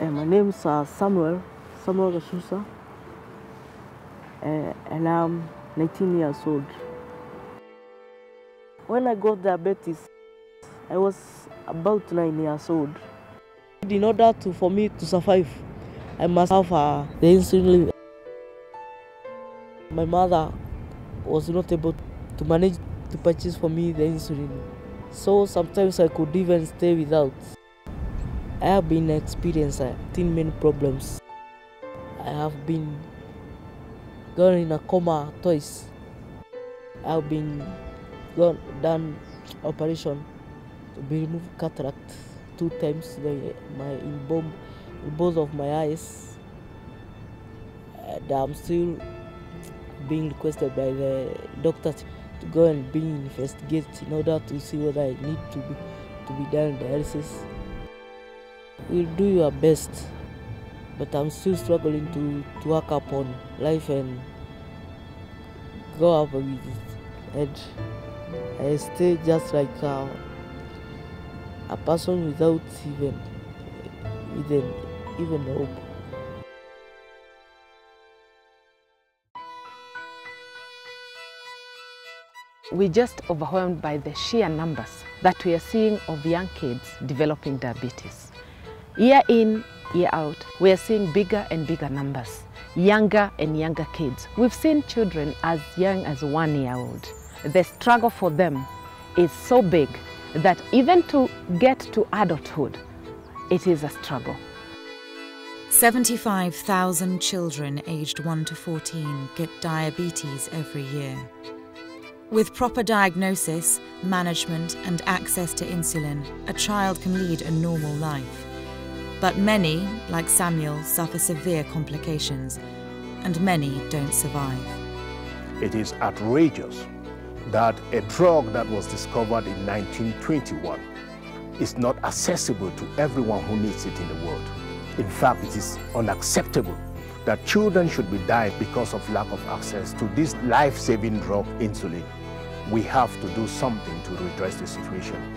Uh, my name is uh, Samuel, Samuel Gashusa, uh, and I'm 19 years old. When I got diabetes, I was about 9 years old. In order to, for me to survive, I must have uh, the insulin. My mother was not able to manage to purchase for me the insulin, so sometimes I could even stay without. I have been experiencing uh, many problems. I have been gone in a coma twice. I have been gone, done operation to be removed cataract two times the, my in, bomb, in both of my eyes. And I'm still being requested by the doctor to go and be investigated in order to see whether I need to be to be done dialysis. We'll do your best, but I'm still struggling to, to work upon life and go up with it. And I stay just like a, a person without even even even hope. We're just overwhelmed by the sheer numbers that we are seeing of young kids developing diabetes. Year in, year out, we are seeing bigger and bigger numbers, younger and younger kids. We've seen children as young as one year old. The struggle for them is so big that even to get to adulthood, it is a struggle. 75,000 children aged 1 to 14 get diabetes every year. With proper diagnosis, management, and access to insulin, a child can lead a normal life. But many, like Samuel, suffer severe complications, and many don't survive. It is outrageous that a drug that was discovered in 1921 is not accessible to everyone who needs it in the world. In fact, it is unacceptable that children should be dying because of lack of access to this life-saving drug, insulin. We have to do something to redress the situation.